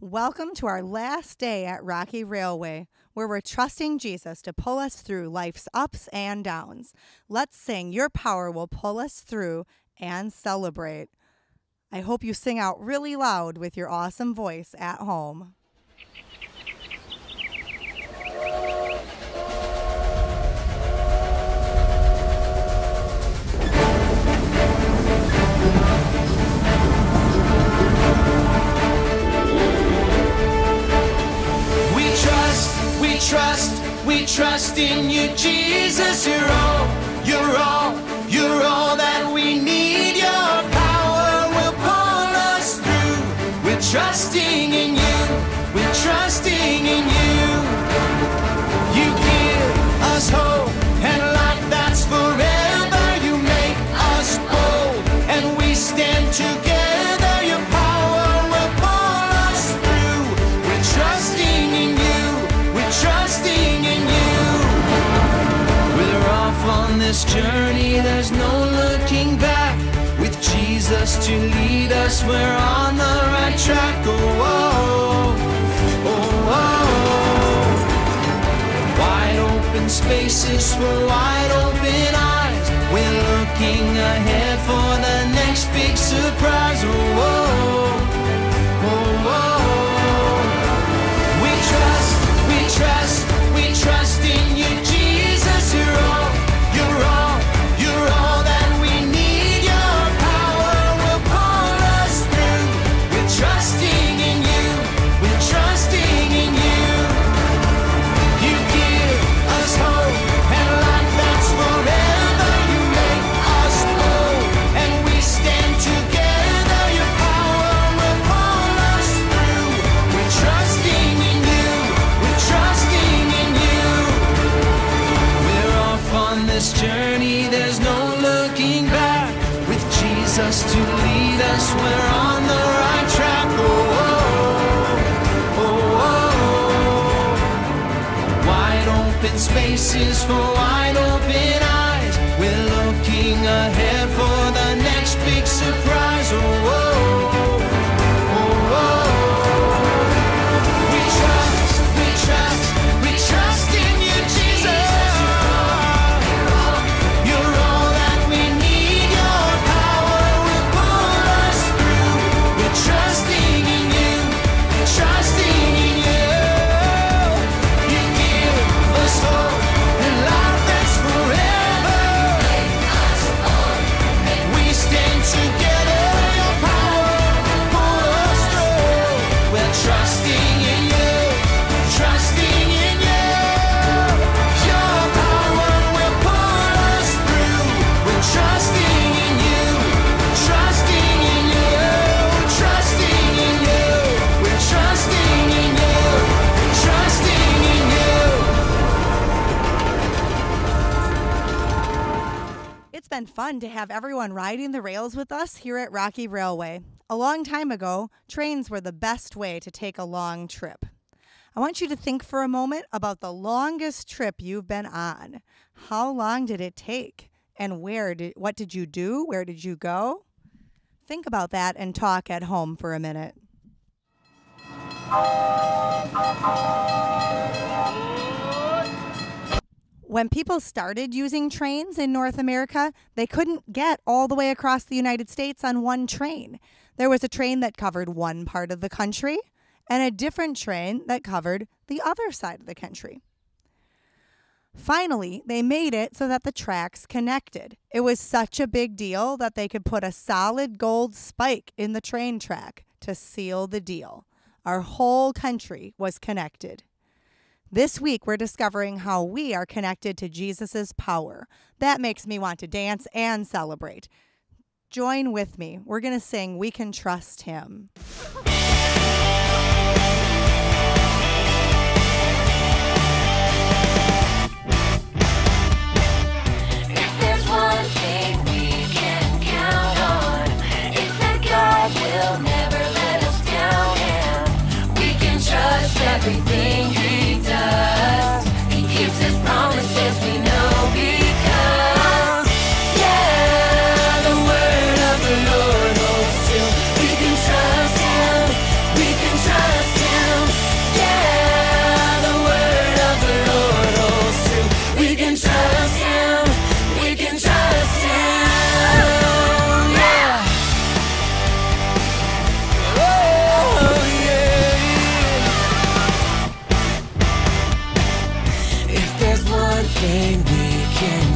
Welcome to our last day at Rocky Railway, where we're trusting Jesus to pull us through life's ups and downs. Let's sing Your Power Will Pull Us Through and celebrate. I hope you sing out really loud with your awesome voice at home. This journey. There's no looking back. With Jesus to lead us, we're on the right track. Oh, oh, oh, oh, oh. Wide open spaces for wide open eyes. We're looking ahead for the next big surprise. Oh, oh, oh, It's fun to have everyone riding the rails with us here at Rocky Railway. A long time ago, trains were the best way to take a long trip. I want you to think for a moment about the longest trip you've been on. How long did it take? And where did what did you do? Where did you go? Think about that and talk at home for a minute. When people started using trains in North America, they couldn't get all the way across the United States on one train. There was a train that covered one part of the country and a different train that covered the other side of the country. Finally, they made it so that the tracks connected. It was such a big deal that they could put a solid gold spike in the train track to seal the deal. Our whole country was connected. This week, we're discovering how we are connected to Jesus' power. That makes me want to dance and celebrate. Join with me. We're going to sing We Can Trust Him. we can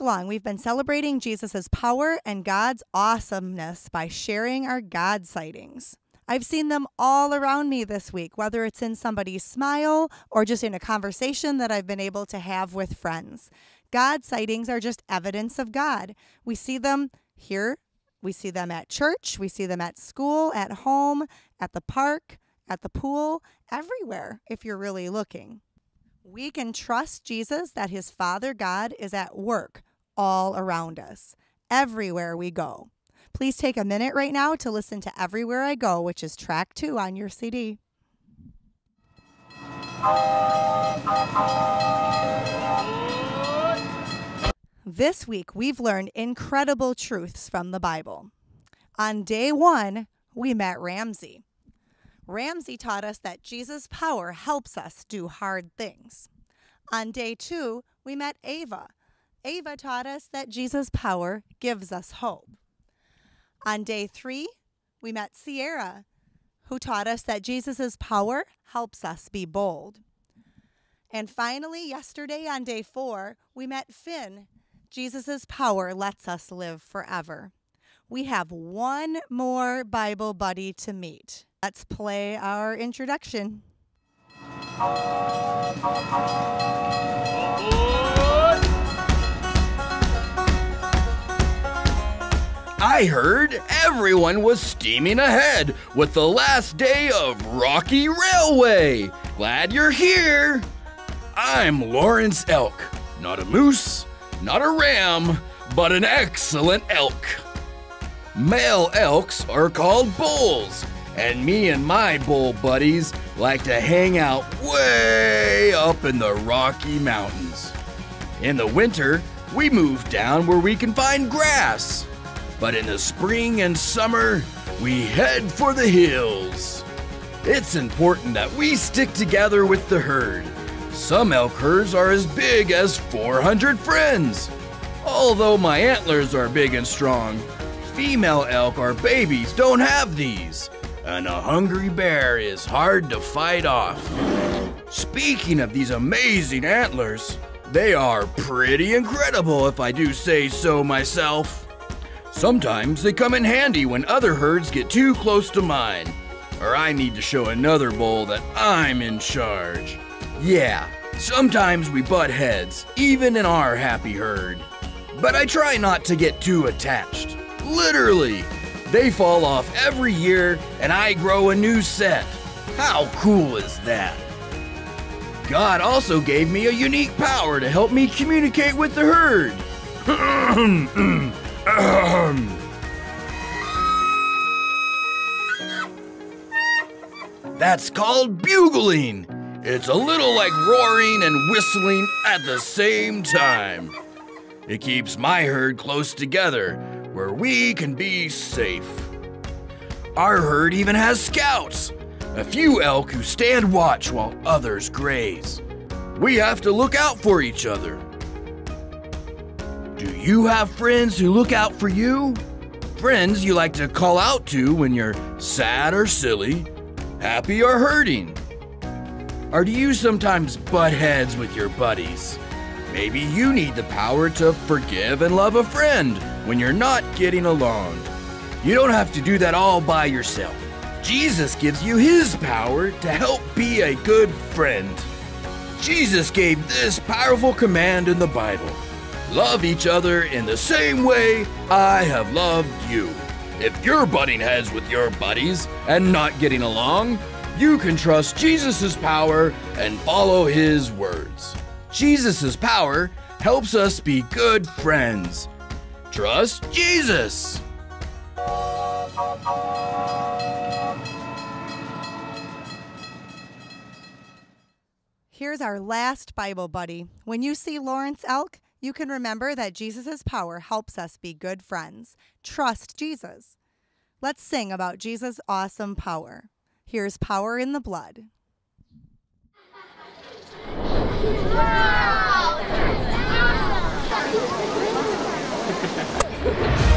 long, we've been celebrating Jesus' power and God's awesomeness by sharing our God sightings. I've seen them all around me this week, whether it's in somebody's smile or just in a conversation that I've been able to have with friends. God sightings are just evidence of God. We see them here, we see them at church, we see them at school, at home, at the park, at the pool, everywhere if you're really looking. We can trust Jesus that his Father God is at work all around us, everywhere we go. Please take a minute right now to listen to Everywhere I Go, which is track two on your CD. This week, we've learned incredible truths from the Bible. On day one, we met Ramsey. Ramsey taught us that Jesus' power helps us do hard things. On day two, we met Ava. Ava taught us that Jesus' power gives us hope. On day three, we met Sierra, who taught us that Jesus' power helps us be bold. And finally, yesterday on day four, we met Finn. Jesus' power lets us live forever. We have one more Bible buddy to meet. Let's play our introduction. I heard everyone was steaming ahead with the last day of Rocky Railway. Glad you're here. I'm Lawrence Elk, not a moose, not a ram, but an excellent elk. Male elks are called bulls, and me and my bull buddies like to hang out way up in the Rocky Mountains. In the winter, we move down where we can find grass. But in the spring and summer, we head for the hills. It's important that we stick together with the herd. Some elk herds are as big as 400 friends. Although my antlers are big and strong, female elk or babies don't have these. And a hungry bear is hard to fight off. Speaking of these amazing antlers, they are pretty incredible if I do say so myself. Sometimes they come in handy when other herds get too close to mine, or I need to show another bull that I'm in charge. Yeah, sometimes we butt heads, even in our happy herd. But I try not to get too attached. Literally, they fall off every year and I grow a new set. How cool is that? God also gave me a unique power to help me communicate with the herd. That's called bugling. It's a little like roaring and whistling at the same time. It keeps my herd close together where we can be safe. Our herd even has scouts, a few elk who stand watch while others graze. We have to look out for each other. Do you have friends who look out for you? Friends you like to call out to when you're sad or silly, happy or hurting? Or do you sometimes butt heads with your buddies? Maybe you need the power to forgive and love a friend when you're not getting along. You don't have to do that all by yourself. Jesus gives you his power to help be a good friend. Jesus gave this powerful command in the Bible Love each other in the same way I have loved you. If you're butting heads with your buddies and not getting along, you can trust Jesus' power and follow his words. Jesus' power helps us be good friends. Trust Jesus. Here's our last Bible buddy. When you see Lawrence Elk, you can remember that Jesus' power helps us be good friends. Trust Jesus. Let's sing about Jesus' awesome power. Here's Power in the Blood. Would